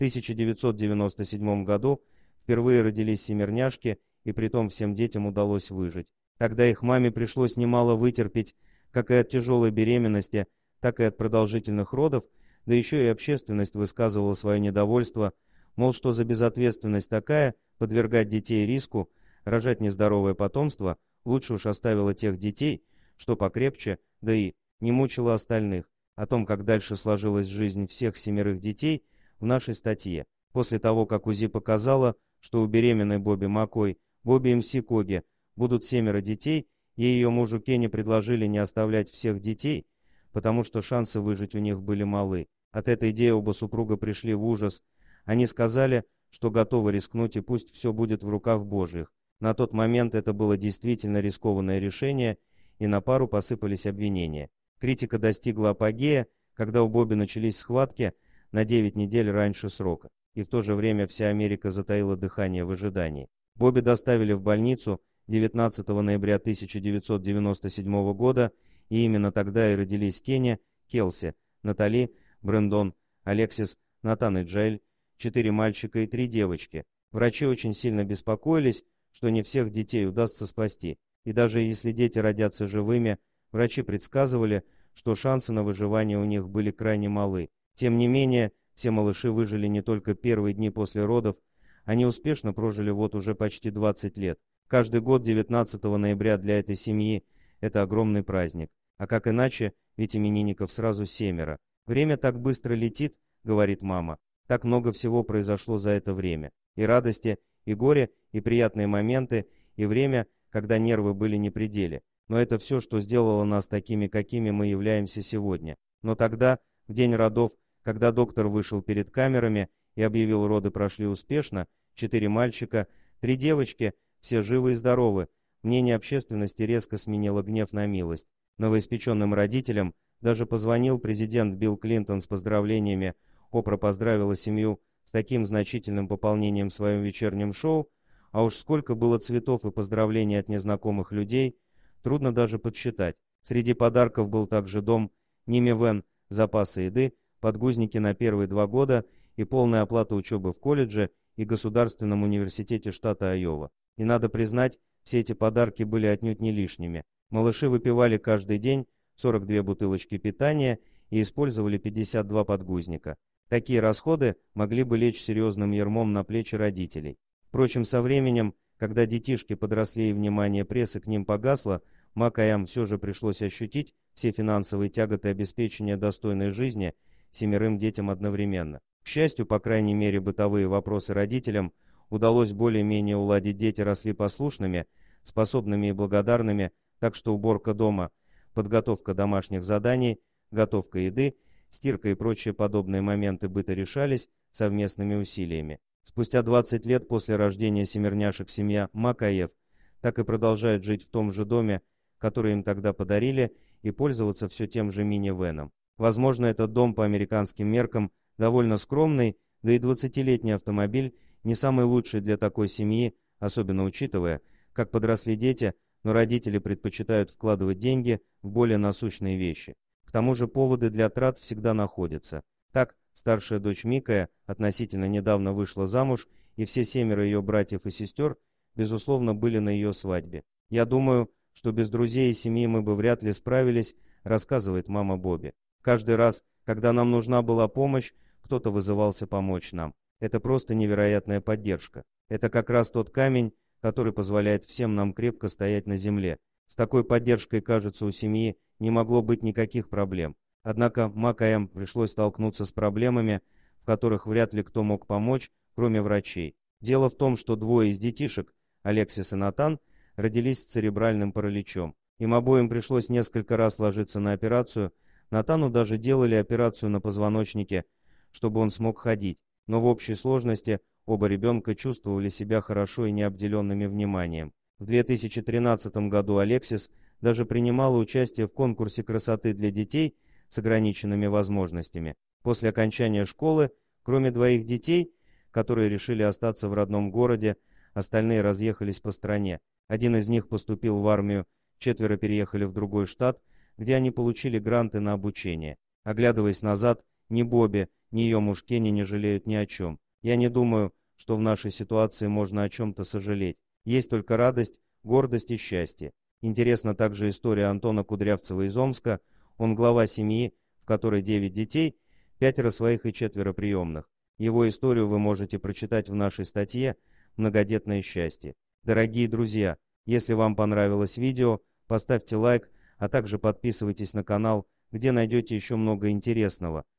1997 году впервые родились семерняшки, и притом всем детям удалось выжить. Тогда их маме пришлось немало вытерпеть, как и от тяжелой беременности, так и от продолжительных родов, да еще и общественность высказывала свое недовольство, мол, что за безответственность такая, подвергать детей риску, рожать нездоровое потомство, лучше уж оставила тех детей, что покрепче, да и не мучила остальных. О том, как дальше сложилась жизнь всех семерых детей, в нашей статье. После того, как УЗИ показала, что у беременной Бобби Макой, Бобби МС Коги, будут семеро детей, и ее мужу Кенни предложили не оставлять всех детей, потому что шансы выжить у них были малы. От этой идеи оба супруга пришли в ужас. Они сказали, что готовы рискнуть и пусть все будет в руках Божьих. На тот момент это было действительно рискованное решение, и на пару посыпались обвинения. Критика достигла апогея, когда у Бобби начались схватки на 9 недель раньше срока, и в то же время вся Америка затаила дыхание в ожидании. Бобби доставили в больницу 19 ноября 1997 года, и именно тогда и родились Кенни, Келси, Натали, Брэндон, Алексис, Натан и Джайль, четыре мальчика и три девочки. Врачи очень сильно беспокоились, что не всех детей удастся спасти, и даже если дети родятся живыми, врачи предсказывали, что шансы на выживание у них были крайне малы. Тем не менее, все малыши выжили не только первые дни после родов, они успешно прожили вот уже почти 20 лет. Каждый год 19 ноября для этой семьи – это огромный праздник. А как иначе, ведь именинников сразу семеро. Время так быстро летит, говорит мама. Так много всего произошло за это время. И радости, и горе, и приятные моменты, и время, когда нервы были не пределе. Но это все, что сделало нас такими, какими мы являемся сегодня. Но тогда, в день родов, когда доктор вышел перед камерами и объявил роды прошли успешно, четыре мальчика, три девочки, все живы и здоровы, мнение общественности резко сменило гнев на милость. Новоиспеченным родителям даже позвонил президент Билл Клинтон с поздравлениями. Опра поздравила семью с таким значительным пополнением в своем вечернем шоу, а уж сколько было цветов и поздравлений от незнакомых людей, трудно даже подсчитать. Среди подарков был также дом, Нимивен, запасы еды, подгузники на первые два года и полная оплата учебы в колледже и Государственном университете штата Айова. И надо признать, все эти подарки были отнюдь не лишними. Малыши выпивали каждый день 42 бутылочки питания и использовали 52 подгузника. Такие расходы могли бы лечь серьезным ермом на плечи родителей. Впрочем, со временем, когда детишки подросли и внимание прессы к ним погасло, Макаям все же пришлось ощутить все финансовые тяготы обеспечения достойной жизни семерым детям одновременно. К счастью, по крайней мере, бытовые вопросы родителям удалось более-менее уладить, дети росли послушными, способными и благодарными, так что уборка дома, подготовка домашних заданий, готовка еды, стирка и прочие подобные моменты быта решались совместными усилиями. Спустя 20 лет после рождения семерняшек семья Макаев так и продолжает жить в том же доме, который им тогда подарили, и пользоваться все тем же мини-веном. Возможно, этот дом по американским меркам довольно скромный, да и 20-летний автомобиль не самый лучший для такой семьи, особенно учитывая, как подросли дети, но родители предпочитают вкладывать деньги в более насущные вещи. К тому же поводы для трат всегда находятся. Так, старшая дочь Микая относительно недавно вышла замуж, и все семеро ее братьев и сестер, безусловно, были на ее свадьбе. Я думаю, что без друзей и семьи мы бы вряд ли справились, рассказывает мама Бобби. Каждый раз, когда нам нужна была помощь, кто-то вызывался помочь нам. Это просто невероятная поддержка. Это как раз тот камень, который позволяет всем нам крепко стоять на земле. С такой поддержкой, кажется, у семьи не могло быть никаких проблем. Однако Макаям пришлось столкнуться с проблемами, в которых вряд ли кто мог помочь, кроме врачей. Дело в том, что двое из детишек, Алексис и Натан, родились с церебральным параличом. Им обоим пришлось несколько раз ложиться на операцию. Натану даже делали операцию на позвоночнике, чтобы он смог ходить. Но в общей сложности Оба ребенка чувствовали себя хорошо и необделенными вниманием. В 2013 году Алексис даже принимала участие в конкурсе красоты для детей с ограниченными возможностями. После окончания школы, кроме двоих детей, которые решили остаться в родном городе, остальные разъехались по стране. Один из них поступил в армию, четверо переехали в другой штат, где они получили гранты на обучение. Оглядываясь назад, ни Бобби, ни ее муж Кенни не жалеют ни о чем. Я не думаю, что в нашей ситуации можно о чем-то сожалеть. Есть только радость, гордость и счастье. Интересна также история Антона Кудрявцева из Омска. Он глава семьи, в которой 9 детей, пятеро своих и четверо приемных. Его историю вы можете прочитать в нашей статье «Многодетное счастье». Дорогие друзья, если вам понравилось видео, поставьте лайк, а также подписывайтесь на канал, где найдете еще много интересного –